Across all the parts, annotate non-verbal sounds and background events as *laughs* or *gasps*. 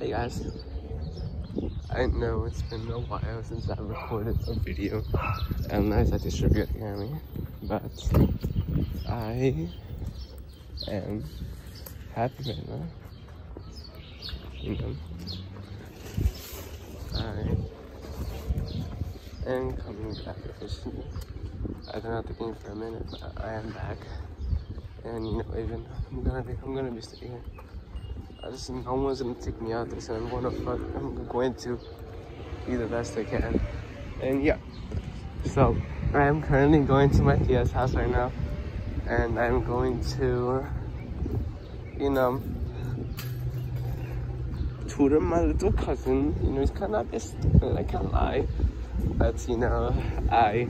Hey guys, I know it's been a while since I recorded a video and I said distribute me, but I am happy right now. You know, I am coming back officially. I've been out the game for a minute, but I am back. And you know, even I'm gonna be, I'm gonna be staying here. I just no one's gonna take me out this, and I'm gonna fuck. I'm going to be the best I can. And yeah, so I am currently going to my tia's house right now, and I'm going to, you know, tutor my little cousin. You know, he's kind of stupid. I can't lie, but you know, I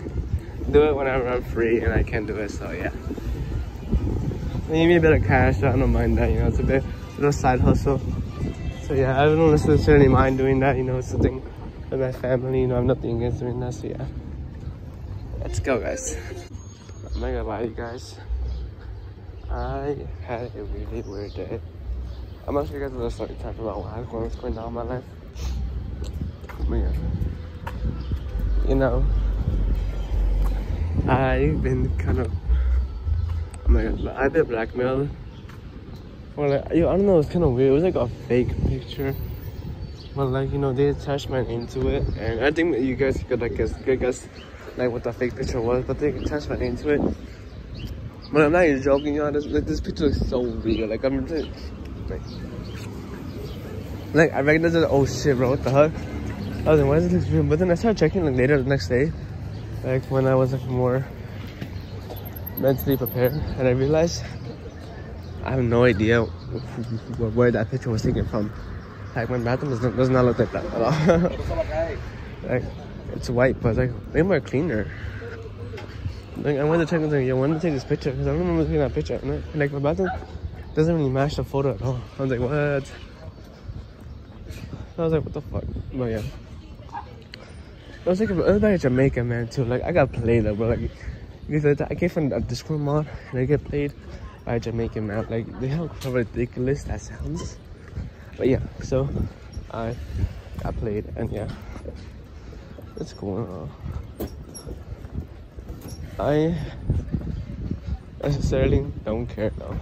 do it whenever I'm free and I can do it. So yeah. They give me a bit of cash, so I don't mind that, you know, it's a bit little side hustle. So yeah, I don't necessarily mind doing that, you know, it's something with my family, you know, I'm nothing against doing that, so yeah. Let's go guys. I'm not gonna lie you guys. I had a really weird day. I'm not sure you guys will start talking about what's going on in my life. But yeah. You know, I've been kind of my god, I've been blackmailed. Or like, I don't know, it's kind of weird. It was like a fake picture. But like, you know, they attached my name to it. And I think you guys could like guess, could guess like what the fake picture was. But they attached my name to it. But I'm not even joking, y'all. This, like, this picture looks so real. Like, I'm like, like I recognize it. Oh shit, bro, what the heck? I was like, why does it look real? But then I started checking like later the next day. Like when I was like more mentally prepared and I realized I have no idea where that picture was taken from. Like my bathroom does not, does not look like that at all. *laughs* like it's white, but like way more cleaner. Like I went to check and like, yo, I wanted to take this picture because I don't remember taking that picture. And like my bathroom doesn't really match the photo at all. *laughs* I was like, what? I was like, what the fuck? But yeah. I was was back in Jamaica, man, too. Like, I got played though, but like, because I came from a Discord mod and I get played by Jamaican man. Like they how ridiculous that sounds. But yeah, so I got played and yeah. It's cool. I necessarily don't care though.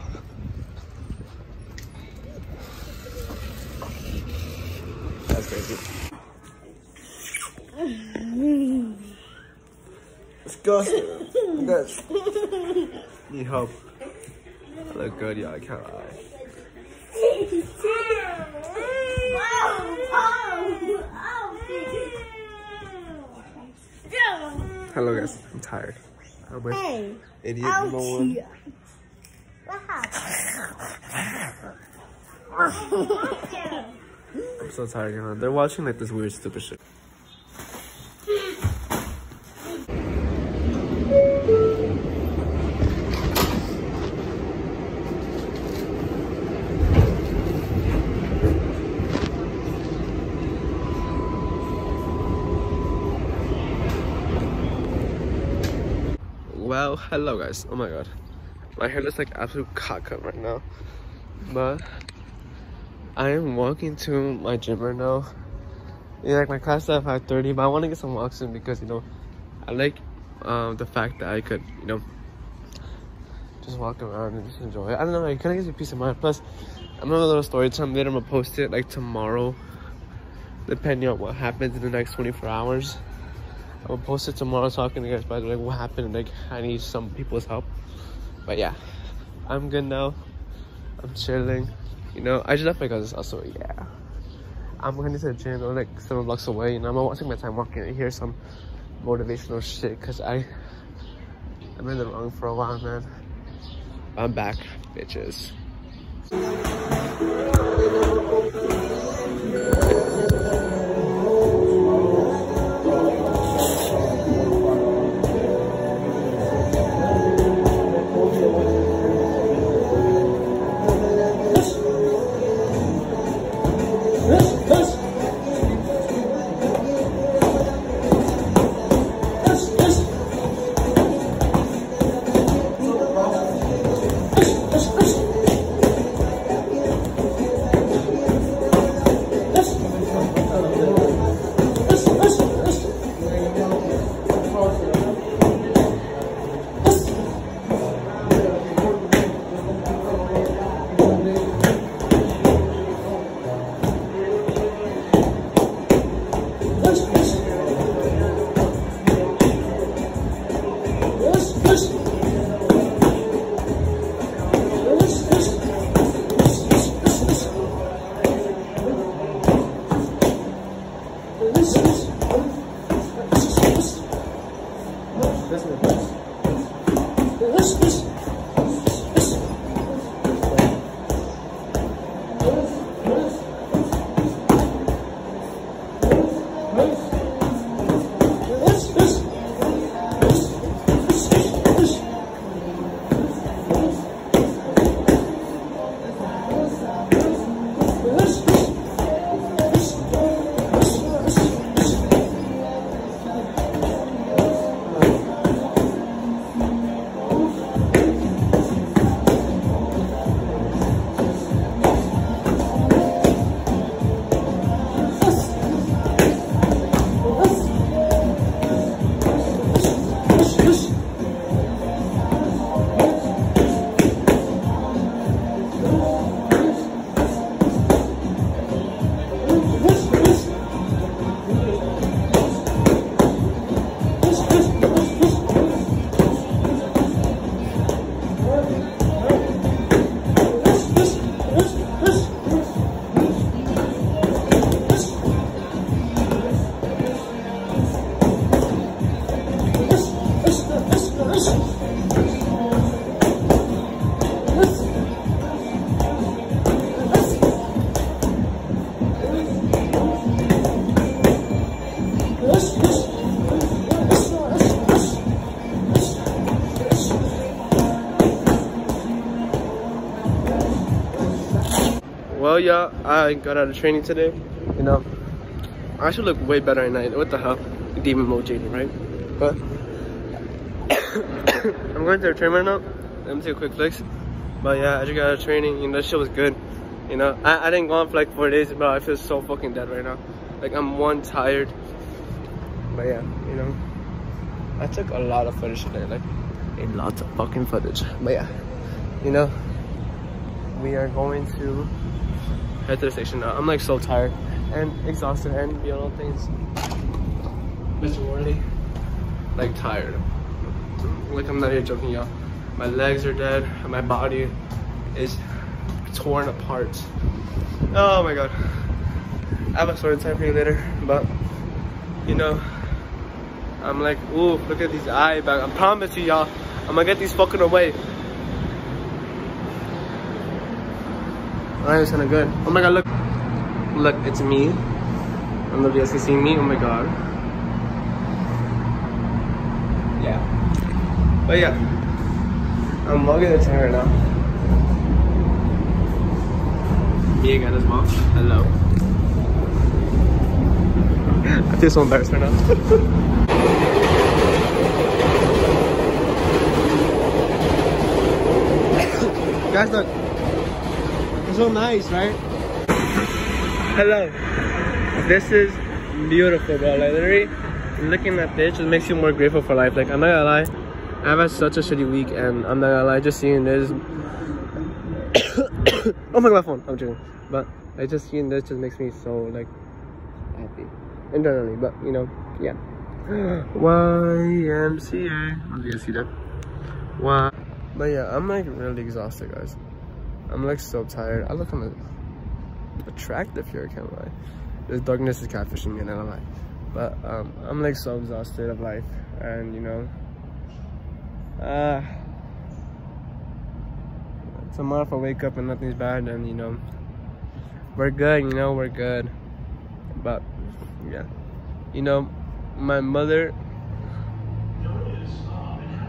That's crazy. Disgusting. *laughs* Guys, need help. I look good, yeah, I can't lie. Hello guys, I'm tired. I'm with hey, idiot number one. *laughs* I'm so tired, you know. They're watching like this weird stupid shit. Hello guys. Oh my god. My hair looks like absolute caca right now. But i am walking to my gym right now. Yeah like my class at 5:30, but i want to get some walks in because you know i like um, the fact that i could you know just walk around and just enjoy it. I don't know it kind of gives me peace of mind. Plus i'm gonna a little story time later i'm gonna post it like tomorrow depending on what happens in the next 24 hours I will post it tomorrow talking to you guys about like what happened. Like I need some people's help. But yeah, I'm good now. I'm chilling. You know, I just left my cousin's house, yeah. I'm going to the gym. I'm like seven blocks away, and I'm watching my time walking. I hear some motivational shit because I I'm in the wrong for a while, man. I'm back, bitches. Gracias. Well, y'all, I got out of training today. You know, I should look way better at night. What the hell? Demon mode Jaden, right? But *coughs* I'm going to the train right now. Let me take a quick flex. But yeah, I just got out of training. You know, that shit was good. You know, I, I didn't go on for like four days, but I feel so fucking dead right now. Like I'm one tired. But yeah, you know, I took a lot of footage today. Like a lot of fucking footage. But yeah, you know, we are going to head to the station now. I'm like so tired and exhausted and beyond all things. Mr. Worley, like tired. Like I'm not even joking, y'all. My legs are dead and my body is torn apart. Oh my god. I have a story time for you later, but you know, I'm like, ooh, look at these eye bags. I promise you, y'all, I'm gonna get these fucking away. Alright, it's kinda good. Oh my god, look. Look, it's me. I don't know if you guys can see me. Oh my god. But yeah. I'm logging the train right now. Me again as well. Hello. *laughs* I feel so embarrassed right now. *laughs* Guys, look. It's so nice, right? Hello. This is beautiful, bro. Like, literally, looking at this just makes you more grateful for life. Like, I'm not gonna lie. I've had such a shitty week, and I'm not gonna lie. Just seeing this. *coughs* oh my god, my phone. I'm joking. But, like, just seeing this just makes me so, like, happy. Internally. But, you know, yeah. *gasps* YMCA. Do you see that? Why? But yeah, I'm like really exhausted, guys. I'm like so tired. I look kind of attractive here, I can't lie. This darkness is catfishing me, and I don't lie. But um, I'm like so exhausted of life, and you know, uh, tomorrow if I wake up and nothing's bad, then you know, we're good. You know, we're good. But yeah, you know, my mother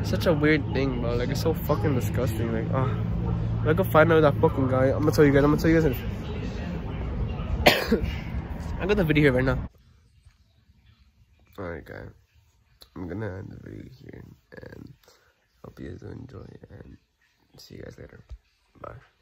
such a weird thing, bro. Like it's so fucking disgusting. Like, oh, I go find out that fucking guy. I'm gonna tell you guys. I'm gonna tell you guys. *coughs* I got the video here right now. Alright, guys. I'm gonna end the video here and hope you guys enjoy and see you guys later. Bye.